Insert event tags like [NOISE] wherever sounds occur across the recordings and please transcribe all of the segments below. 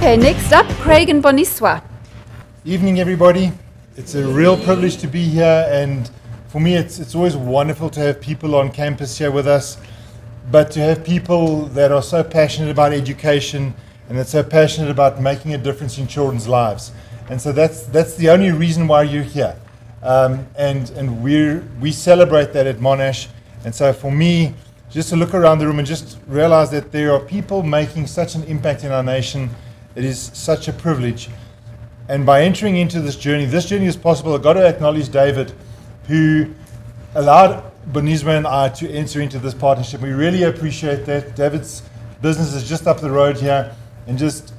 Okay, next up, Craig and Boniswa. Evening, everybody. It's a real privilege to be here, and for me, it's, it's always wonderful to have people on campus here with us, but to have people that are so passionate about education and that's so passionate about making a difference in children's lives. And so that's, that's the only reason why you're here. Um, and and we we celebrate that at Monash. And so for me, just to look around the room and just realize that there are people making such an impact in our nation, it is such a privilege. And by entering into this journey, this journey is possible. I've got to acknowledge David, who allowed Boniswa and I to enter into this partnership. We really appreciate that. David's business is just up the road here and just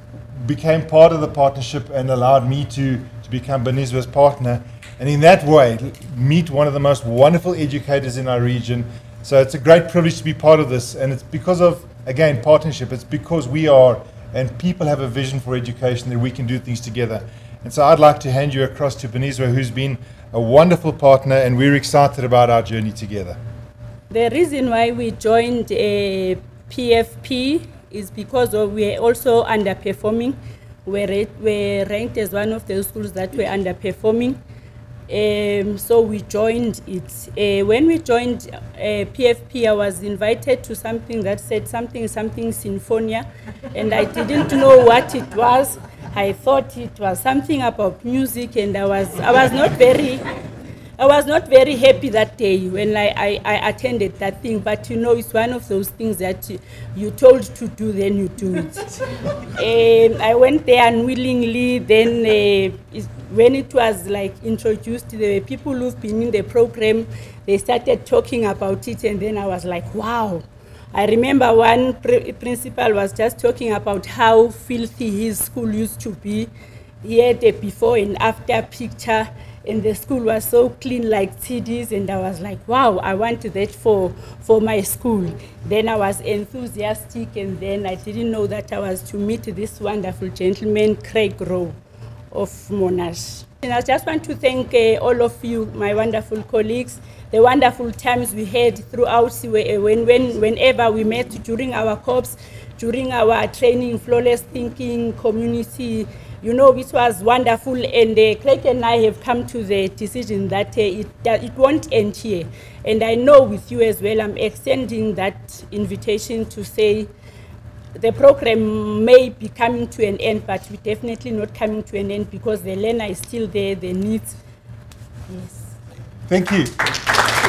became part of the partnership and allowed me to, to become Boniswa's partner and in that way meet one of the most wonderful educators in our region. So it's a great privilege to be part of this, and it's because of, again, partnership. It's because we are and people have a vision for education that we can do things together. And so I'd like to hand you across to Boniswa, who's been a wonderful partner, and we're excited about our journey together. The reason why we joined uh, a PFP is because we're also underperforming. We're, we're ranked as one of the schools that were underperforming. Um, so we joined it. Uh, when we joined uh, PFP, I was invited to something that said something, something Symphonia, and I didn't know what it was. I thought it was something about music, and I was, I was not very, I was not very happy that day when I, I, I attended that thing. But you know, it's one of those things that you, you told to do, then you do it. [LAUGHS] um, I went there unwillingly. Then uh, when it was like introduced, the people who've been in the program, they started talking about it, and then I was like, wow. I remember one pr principal was just talking about how filthy his school used to be. He had a before and after picture, and the school was so clean like CDs, and I was like, wow, I want that for, for my school. Then I was enthusiastic, and then I didn't know that I was to meet this wonderful gentleman, Craig Rowe of Monash. And I just want to thank uh, all of you, my wonderful colleagues, the wonderful times we had throughout when, when, whenever we met during our corps, during our training, flawless thinking, community, you know, it was wonderful. And uh, Craig and I have come to the decision that uh, it, that it won't end here. And I know with you as well, I'm extending that invitation to say, the program may be coming to an end, but we're definitely not coming to an end because the learner is still there, the needs. Yes. Thank you.